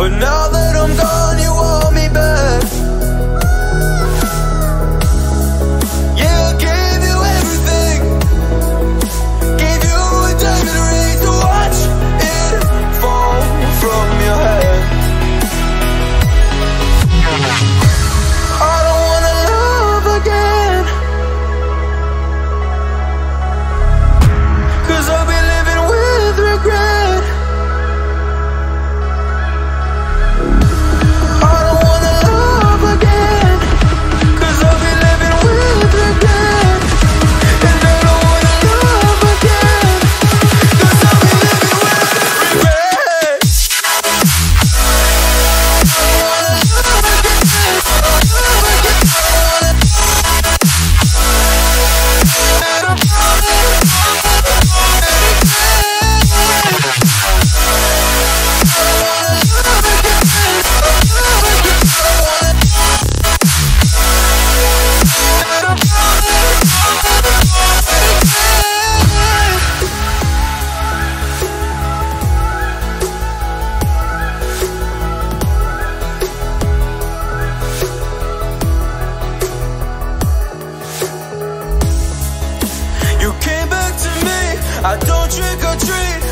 But now I don't trick or treat.